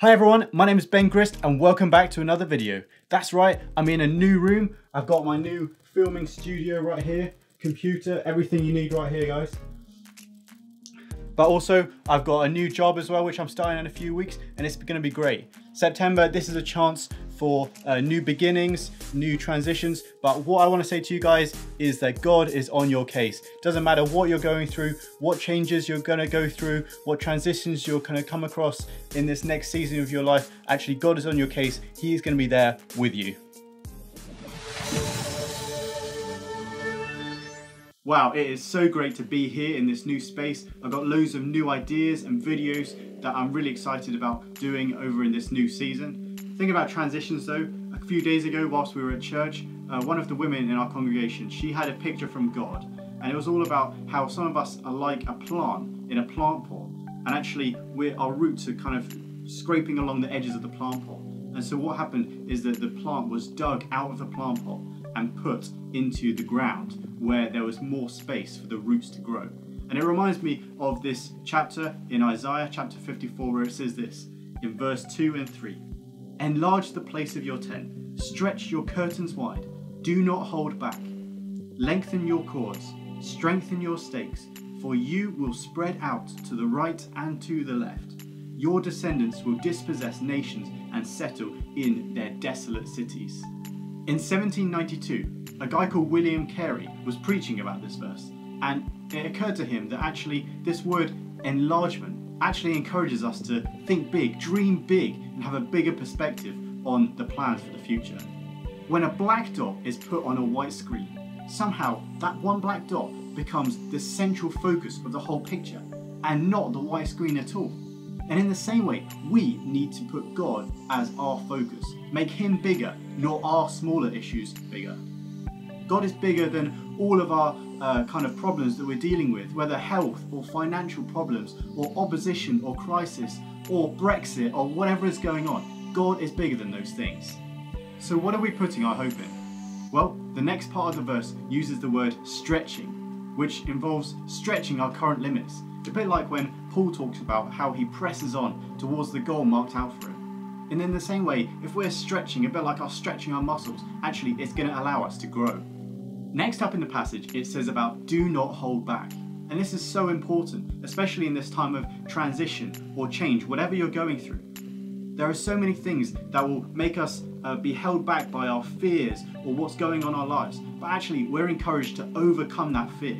Hi everyone, my name is Ben Grist and welcome back to another video. That's right, I'm in a new room. I've got my new filming studio right here, computer, everything you need right here guys. But also, I've got a new job as well, which I'm starting in a few weeks, and it's gonna be great. September, this is a chance for uh, new beginnings, new transitions. But what I want to say to you guys is that God is on your case. Doesn't matter what you're going through, what changes you're going to go through, what transitions you're going to come across in this next season of your life. Actually, God is on your case. He is going to be there with you. Wow, it is so great to be here in this new space. I've got loads of new ideas and videos that I'm really excited about doing over in this new season. Think about transitions though. A few days ago, whilst we were at church, uh, one of the women in our congregation, she had a picture from God. And it was all about how some of us are like a plant in a plant pot. And actually, our roots are kind of scraping along the edges of the plant pot. And so what happened is that the plant was dug out of the plant pot and put into the ground where there was more space for the roots to grow. And it reminds me of this chapter in Isaiah chapter 54 where it says this in verse 2 and 3. Enlarge the place of your tent, stretch your curtains wide, do not hold back. Lengthen your cords, strengthen your stakes, for you will spread out to the right and to the left. Your descendants will dispossess nations and settle in their desolate cities. In 1792, a guy called William Carey was preaching about this verse, and it occurred to him that actually this word enlargement actually encourages us to think big, dream big, and have a bigger perspective on the plans for the future. When a black dot is put on a white screen, somehow that one black dot becomes the central focus of the whole picture and not the white screen at all. And in the same way, we need to put God as our focus, make Him bigger, not our smaller issues bigger. God is bigger than all of our uh, kind of problems that we're dealing with, whether health or financial problems or opposition or crisis or Brexit or whatever is going on. God is bigger than those things. So, what are we putting our hope in? Well, the next part of the verse uses the word stretching, which involves stretching our current limits. A bit like when Paul talks about how he presses on towards the goal marked out for him. And in the same way, if we're stretching, a bit like us stretching our muscles, actually it's going to allow us to grow. Next up in the passage, it says about do not hold back. And this is so important, especially in this time of transition or change, whatever you're going through. There are so many things that will make us uh, be held back by our fears or what's going on in our lives. But actually, we're encouraged to overcome that fear.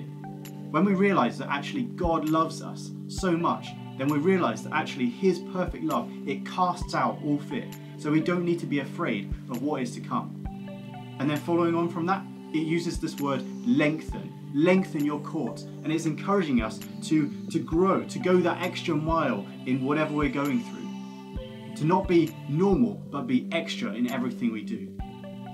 When we realize that actually God loves us so much, then we realize that actually His perfect love, it casts out all fear. So we don't need to be afraid of what is to come. And then following on from that, it uses this word lengthen lengthen your cords and it's encouraging us to to grow to go that extra mile in whatever we're going through. To not be normal but be extra in everything we do.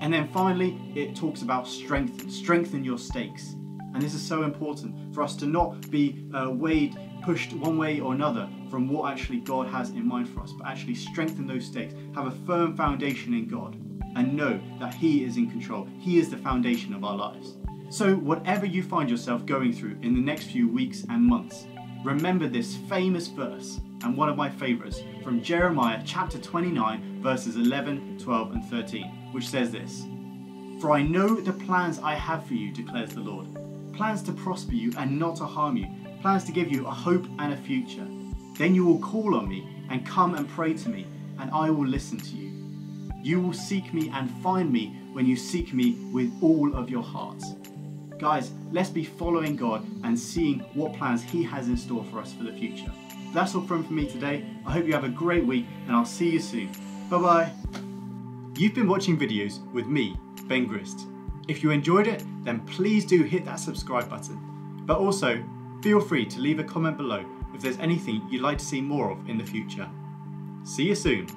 And then finally it talks about strengthen strengthen your stakes. And this is so important for us to not be uh, weighed pushed one way or another from what actually god has in mind for us but actually strengthen those stakes. Have a firm foundation in god and know that He is in control. He is the foundation of our lives. So, whatever you find yourself going through in the next few weeks and months, remember this famous verse and one of my favorites from Jeremiah chapter 29, verses 11, 12, and 13, which says this For I know the plans I have for you, declares the Lord plans to prosper you and not to harm you, plans to give you a hope and a future. Then you will call on me and come and pray to me, and I will listen to you. You will seek me and find me when you seek me with all of your hearts. Guys, let's be following God and seeing what plans He has in store for us for the future. That's all from me today. I hope you have a great week and I'll see you soon. Bye bye. You've been watching videos with me, Ben Grist. If you enjoyed it, then please do hit that subscribe button. But also, feel free to leave a comment below if there's anything you'd like to see more of in the future. See you soon.